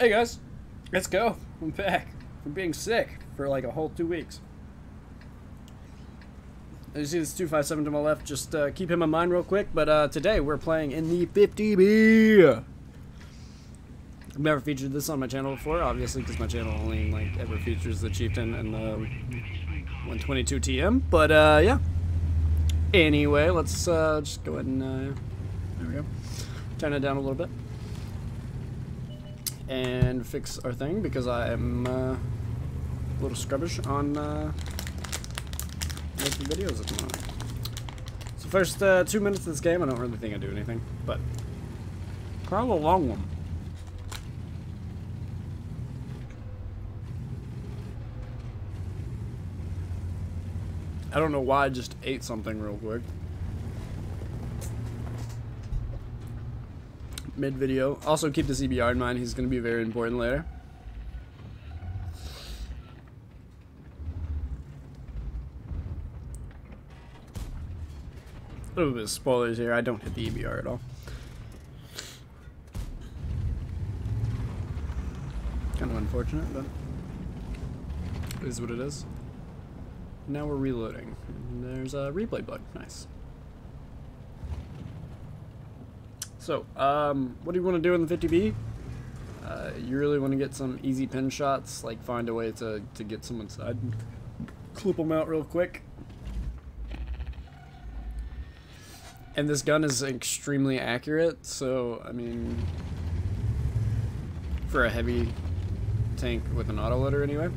Hey guys, let's go. I'm back from being sick for like a whole two weeks. You see this 257 to my left, just uh, keep him in mind real quick. But uh, today we're playing in the 50B. I've never featured this on my channel before, obviously, because my channel only like ever features the Chieftain and the 122 TM. But uh, yeah. Anyway, let's uh, just go ahead and uh, there we go. Turn it down a little bit and fix our thing because I am uh, a little scrubbish on uh, making videos at the moment. So first uh, two minutes of this game, I don't really think I do anything, but probably a long one. I don't know why I just ate something real quick. Mid video. Also keep the EBR in mind, he's going to be very important later. A little bit of spoilers here, I don't hit the EBR at all. Kind of unfortunate, but it is what it is. Now we're reloading. There's a replay bug. Nice. So, um, what do you want to do in the 50B? Uh, you really want to get some easy pin shots, like find a way to, to get someone side. Clip them out real quick. And this gun is extremely accurate, so, I mean, for a heavy tank with an autoloader anyway.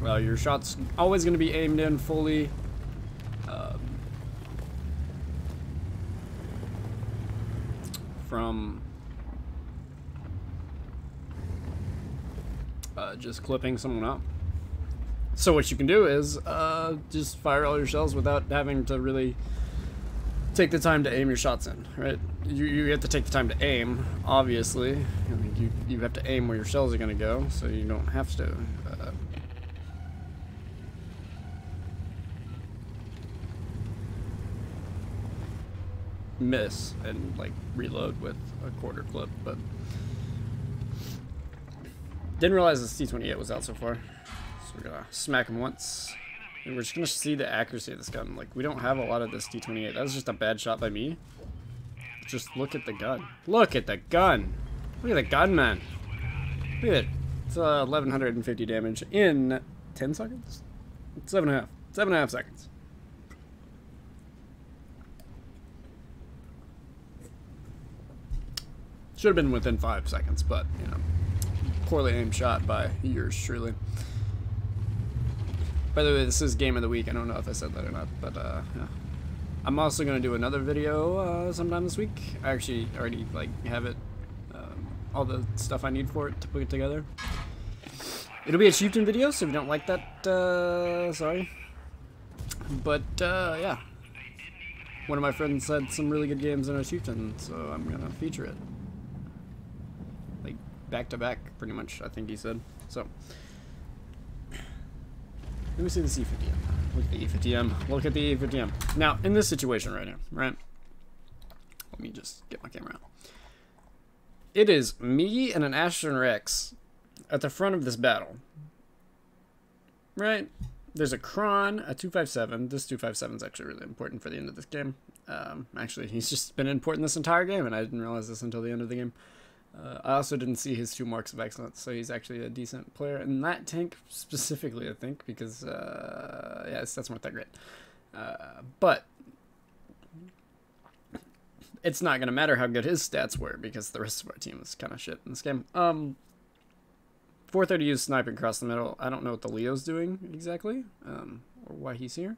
Well, your shot's always going to be aimed in fully. Um, from uh, just clipping someone up. So what you can do is uh, just fire all your shells without having to really take the time to aim your shots in, right? You, you have to take the time to aim, obviously. I mean, you, you have to aim where your shells are going to go, so you don't have to. Uh, miss and like reload with a quarter clip, but didn't realize this T28 was out so far. So we're gonna smack him once. And we're just gonna see the accuracy of this gun. Like we don't have a lot of this T28. That was just a bad shot by me. Just look at the gun. Look at the gun. Look at the gun, man. Look at it. It's uh, 1150 damage in 10 seconds? Seven and a half. Seven and a half seconds. Should have been within five seconds, but, you know, poorly aimed shot by yours truly. By the way, this is game of the week. I don't know if I said that or not, but, uh, yeah. I'm also going to do another video uh, sometime this week. I actually already, like, have it, um, all the stuff I need for it to put it together. It'll be a Chieftain video, so if you don't like that, uh, sorry. But, uh, yeah. One of my friends had some really good games in a Chieftain, so I'm to feature it back to back, pretty much, I think he said. So, let me see the E50M. Look at the E50M. Look at the E50M. Now, in this situation right now, right? Let me just get my camera out. It is me and an Astron Rex at the front of this battle. Right? There's a Kron, a 257. This 257 is actually really important for the end of this game. Um, actually, he's just been important this entire game, and I didn't realize this until the end of the game. Uh, I also didn't see his two marks of excellence, so he's actually a decent player in that tank specifically, I think, because uh, yeah, that's not that great. Uh, but it's not gonna matter how good his stats were because the rest of our team is kind of shit in this game. Um, 430U sniping across the middle. I don't know what the Leo's doing exactly, um, or why he's here.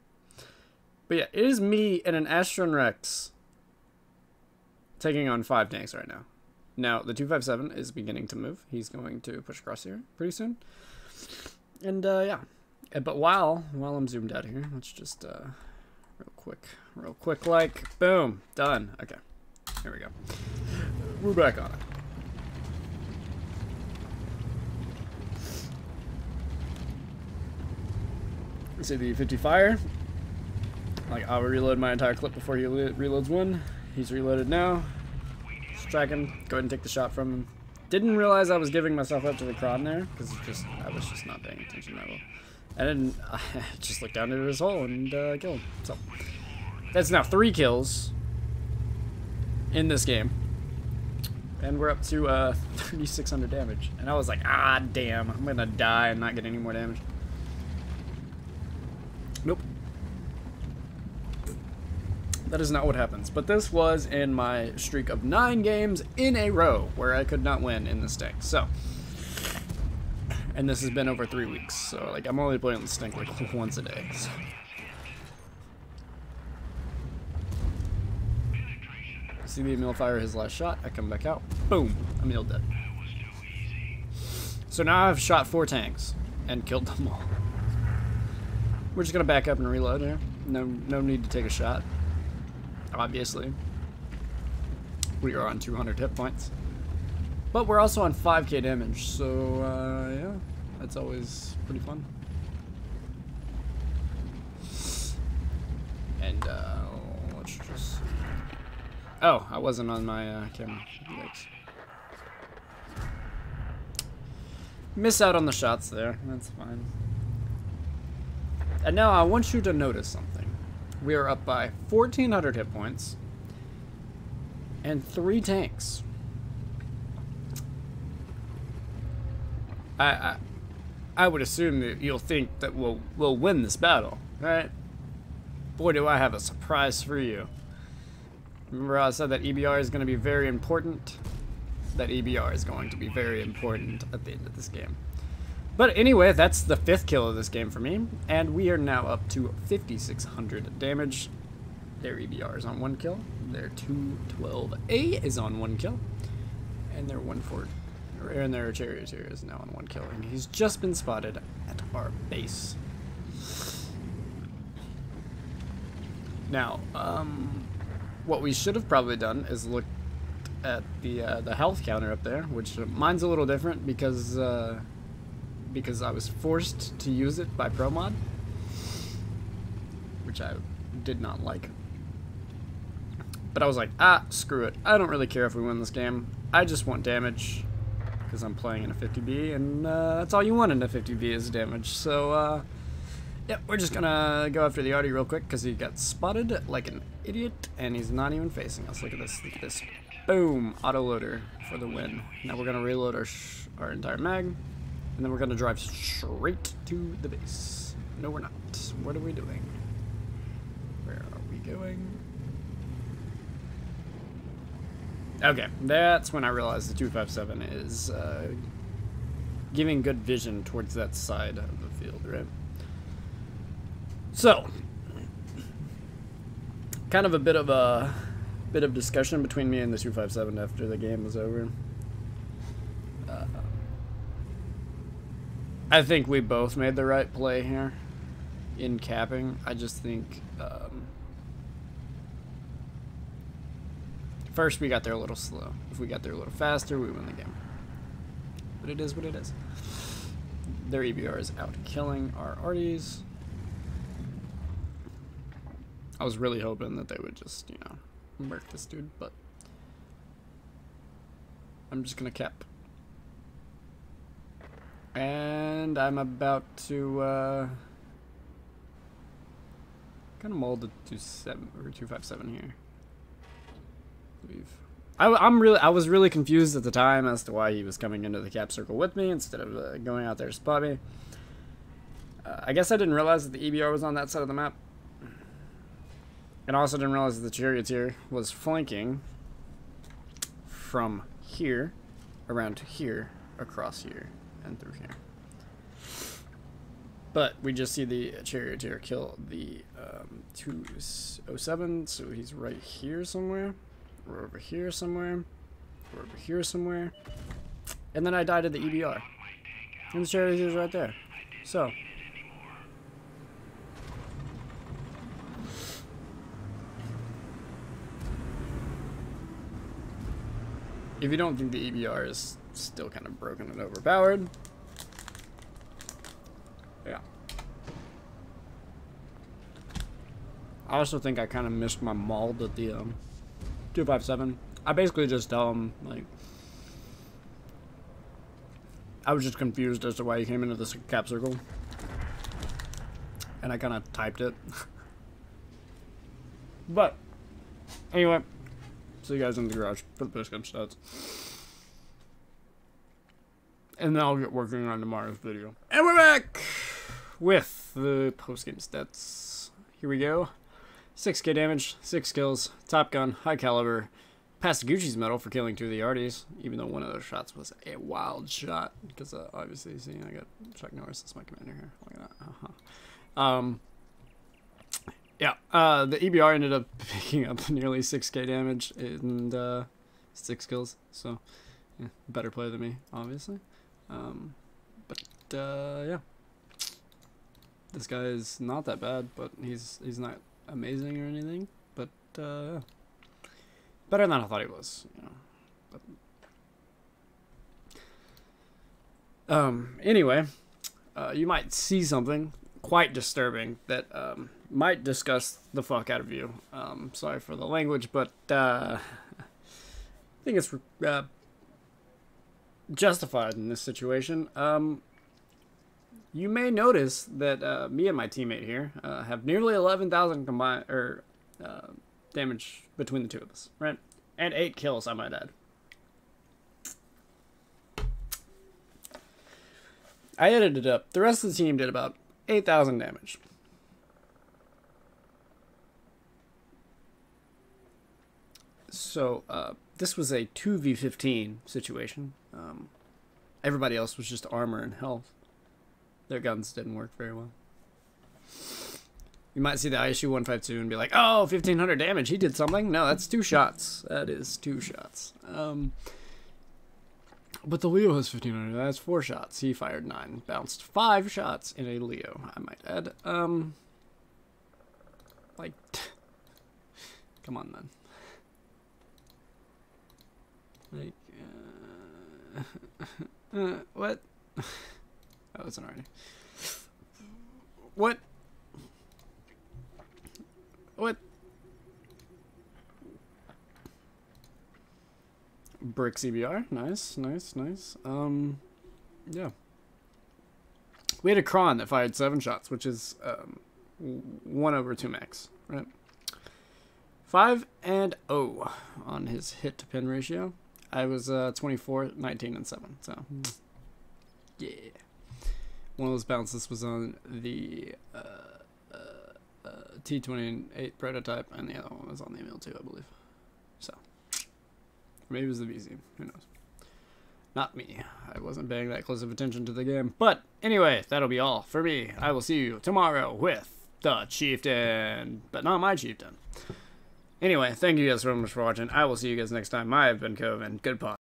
But yeah, it is me and an Astron Rex taking on five tanks right now. Now, the 257 is beginning to move. He's going to push across here pretty soon. And, uh, yeah. Uh, but while, while I'm zoomed out here, let's just, uh, real quick, real quick, like, boom, done. Okay, here we go. We're back on it. See the 50 fire. Like, I'll reload my entire clip before he reloads one. He's reloaded now. Track him. Go ahead and take the shot from him. Didn't realize I was giving myself up to the Kron there, because just I was just not paying attention that well. And then I just looked down into his hole and uh, killed him. So that's now three kills in this game. And we're up to uh, 3,600 damage. And I was like, ah, damn, I'm gonna die and not get any more damage. Nope. That is not what happens. But this was in my streak of nine games in a row where I could not win in the stink. So, and this has been over three weeks. So, like, I'm only playing the stink like once a day. So. See the Emil fire his last shot. I come back out. Boom. Emil dead. So now I've shot four tanks and killed them all. We're just gonna back up and reload here. No, no need to take a shot. Obviously, we are on 200 hit points, but we're also on 5k damage. So uh, yeah, that's always pretty fun. And uh, let's just. Oh, I wasn't on my uh, camera. Yikes. Miss out on the shots there. That's fine. And now I want you to notice something. We are up by 1,400 hit points and three tanks. I, I, I would assume that you'll think that we'll we'll win this battle, right? Boy, do I have a surprise for you. Remember I said that EBR is going to be very important? That EBR is going to be very important at the end of this game. But anyway, that's the fifth kill of this game for me, and we are now up to 5,600 damage. Their EBR is on one kill, their 212A is on one kill, and their 140, and their charioteer is now on one kill, and he's just been spotted at our base. Now, um, what we should have probably done is look at the uh, the health counter up there, which mine's a little different because. Uh, because I was forced to use it by ProMod, which I did not like. But I was like, ah, screw it. I don't really care if we win this game. I just want damage because I'm playing in a 50B, and uh, that's all you want in a 50B is damage. So, uh, yeah, we're just gonna go after the Artie real quick because he got spotted like an idiot, and he's not even facing us. Look at this. Look at this. Boom! Autoloader for the win. Now we're gonna reload our our entire mag. And then we're going to drive straight to the base. No, we're not. What are we doing? Where are we going? Okay, that's when I realized the 257 is uh, giving good vision towards that side of the field, right? So, kind of a bit of a bit of discussion between me and the 257 after the game was over. I think we both made the right play here in capping. I just think um, first we got there a little slow. If we got there a little faster, we win the game. But it is what it is. Their EBR is out killing our Arties. I was really hoping that they would just, you know, murk this dude, but I'm just gonna cap. And I'm about to uh, kind of mold to seven or two five seven here. I, am really I was really confused at the time as to why he was coming into the cap circle with me instead of uh, going out there to spot me. Uh, I guess I didn't realize that the EBR was on that side of the map. And also didn't realize that the charioteer was flanking from here around to here across here and through here. But we just see the charioteer kill the um, 207, so he's right here somewhere. We're over here somewhere. We're over here somewhere. And then I died at the EBR. And the charioteer's right there. So. If you don't think the EBR is still kind of broken and overpowered. Yeah. I also think I kind of missed my mauled at the um, 257. I basically just tell him, like, I was just confused as to why he came into this cap circle. And I kind of typed it. but, anyway, see you guys in the garage for the post-game stats. And then I'll get working on tomorrow's video. And we're back with the post-game stats. Here we go. 6k damage, 6 kills, top gun, high caliber, Pascucci's medal for killing two of the Arties, even though one of those shots was a wild shot. Because uh, obviously, see, I got Chuck Norris as my commander here. Look at that. Uh-huh. Um, yeah, uh, the EBR ended up picking up nearly 6k damage and uh, 6 kills. So, yeah, better play than me, obviously. Um, but, uh, yeah. This guy is not that bad, but he's he's not amazing or anything, but uh, better than I thought he was. You know. But, um. Anyway, uh, you might see something quite disturbing that um, might disgust the fuck out of you. Um, sorry for the language, but uh, I think it's uh, justified in this situation. Um, you may notice that uh, me and my teammate here uh, have nearly 11,000 combined or uh, damage between the two of us, right? And eight kills, I might add. I edited it up. The rest of the team did about 8,000 damage. So, uh, this was a 2v15 situation. Um, everybody else was just armor and health. Their guns didn't work very well. You might see the ISU 152 and be like, oh, 1500 damage. He did something. No, that's two shots. That is two shots. Um, but the Leo has 1500. That's four shots. He fired nine. Bounced five shots in a Leo, I might add. Um, like, come on, man. Like, uh, what? Oh, it's already. What? What? Brick EBR. Nice, nice, nice. Um, yeah. We had a Kron that fired seven shots, which is um, one over two max, right? Five and oh on his hit to pin ratio. I was uh, 24, 19, and 7. So, yeah. One of those bounces was on the uh, uh, uh, T28 prototype, and the other one was on the ML2, I believe. So, maybe it was the VZ. Who knows? Not me. I wasn't paying that close of attention to the game. But anyway, that'll be all for me. I will see you tomorrow with the Chieftain, but not my Chieftain. Anyway, thank you guys so much for watching. I will see you guys next time. I have been Kove. Goodbye.